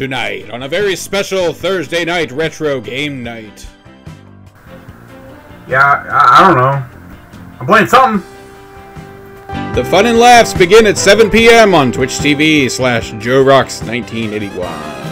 tonight on a very special Thursday night retro game night. Yeah, I, I don't know. I'm playing something. The fun and laughs begin at 7 p.m. on Twitch TV slash Joe Rocks 1981.